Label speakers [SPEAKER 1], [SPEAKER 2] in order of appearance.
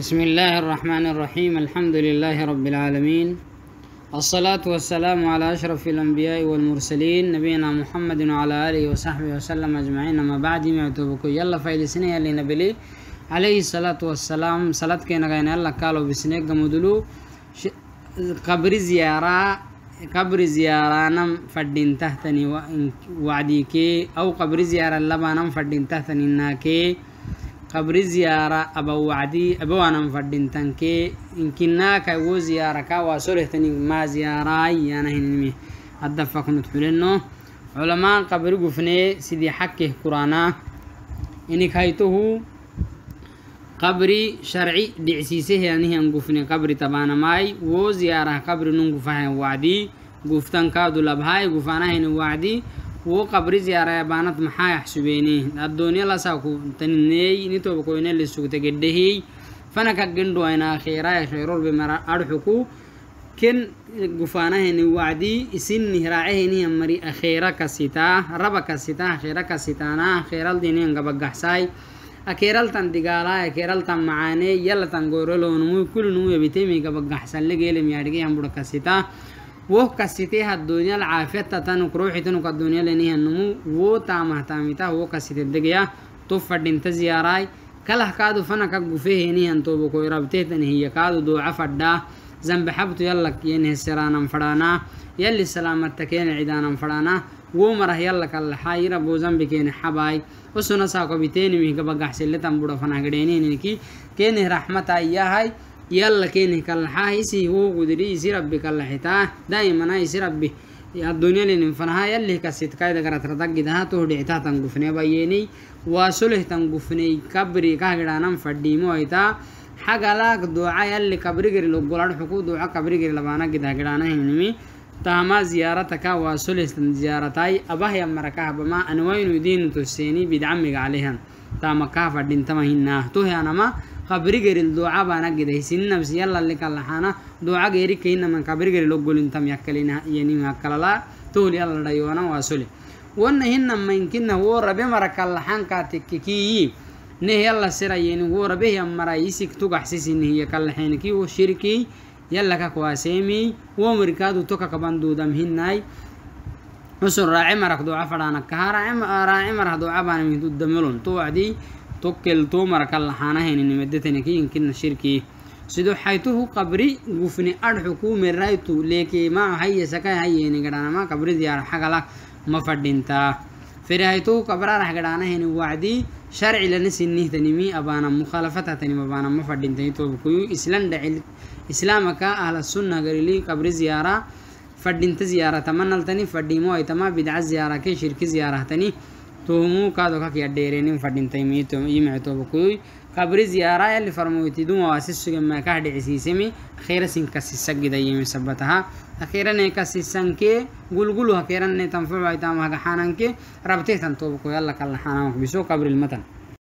[SPEAKER 1] بسم الله الرحمن الرحيم الحمد لله رب العالمين الصلاة والسلام على أشرف الأنبياء والمرسلين نبينا محمد وعلى آله وصحبه وسلم أجمعين ما بعد ما يتوبكو يلا فايد سنة اللي نبلي عليه الصلاة والسلام صلاة كينا غينا الله قالوا بسنة قمدلو قبر زيارة قبر زيارة نم فدين تحتني وعديكي أو قبر زيارة لبا نم فدين تحتني ناكي qabri ziyaara aba wacdii abawaanan fadhintankee inkinaaka wo ziyaaraka waa solehtani maa ziyaaraay yaana hinimi hadda faknud xulenno culamaan qabri gufnee sidii xakkeh kuraanaa inik haytuhu qabri sharci dhicsiiseheanihian gufne qabri tabaanamaay wo ziyaarah qabri nun gufahen wacdii guftankaadu labhaay gufaanaheni wacdii wooqabriziyaaraya baanad maxaa yaxsubeeni addooniya lasaaku taniney nitobakoyne lisugta gedhehiy fanaka gendhuayna kheeraya reerolbe mara arxuku ken gufaanaheni wacdii isinnih raaceheniha mari akheera kasitaa raba kasitaa akheera kasitaana akheeraldinihan gabagaxsaay akeeraltan digaalaa akeeraltan macaanee yalatan goyroloonumu kulinumu yabitemi gabagaxsan legeelem yaadhigeyan budha kasitaa وكستي الدنيا العافية تنك روحي تنك الدنيا لنيها النمو وتامه تامتا وكستي الدقيا تفرد انت زياراي كله كادو فنك قفيه نيها انتو بكو ربتيتن هي كادو دو عفدا زنب حبتو يلك ينهي السرانا فرانا يلي سلامتك ينهي عدانا فرانا ومره يلك الحايرة بو زنبكين حباي وسنا ساكو بتيني ميكا بقحسلتن بودا فناقديني نيكي كينه رحمة اياهاي يلا كيني كالحا هيسي هو قدري يسي ربي كالحتا دائما هيسي ربي الدنيا اللي نفنها يلي كسيت كايدا كرات ردق دها تو دعتا تنقفني بييني واسله تنقفني كبري كهجرانا فديمو هيتا حقا لاك دعا يلي كبري غير لو قولار حقو دعا كبري غير لبانا كده هجرانا هنمي taamaa ziyaarataka waa sulistan ziyaaratay abahya marakahbama anwaynu diinu tuseeni bidcamiga calihan taama kaafadhintamahinaa tuhanama qabrigeril duucabana gidaysin nabsiyallallikallaxana duucageerikainaman qabrigeril ogolintamyakkalina iyonimakkalala tuhli alladhayoona waa suli wonahina mankina woo rabe marakallaxanka tekkikiyi nehyalla sirayeni woo rabehya marayisik tugaxsisinihiyakallexeenki shirkii yallaka kuwaseemi wo mirkaadu toka kabanduu damhinay usun raace marak duuca fadhaana kahaa raace marah duuca sido xaytuhu qabri gufni adxu kuu miraytu leekeemaacu hayye sakay xagala ma fadhintaa qabrarah gadhaanahayni wacdii sharci lana sinih tanimi abana mukhalafata tanim abana ma fadhintani toobakuyu islan dhacil islaamaka ahla sunna garili qabri ziyaara fadhinta ziyaara tamanaltani fadhimo aytama bidca ziyaara ke shirki ziyaarahtani toomu kaado kakya dheereenin fadhintayimi yimici toobakuyu kabriziyaaraa yalli farmoytidum waasisugamaa kah dhicisiisemi akhirasin kasisagidayemi sabataha akhirane kasisanke gulgulu akhirane tanfacaytama hagaxananke rabteetan toobko yalla kallaxanamak biso kabrilmatan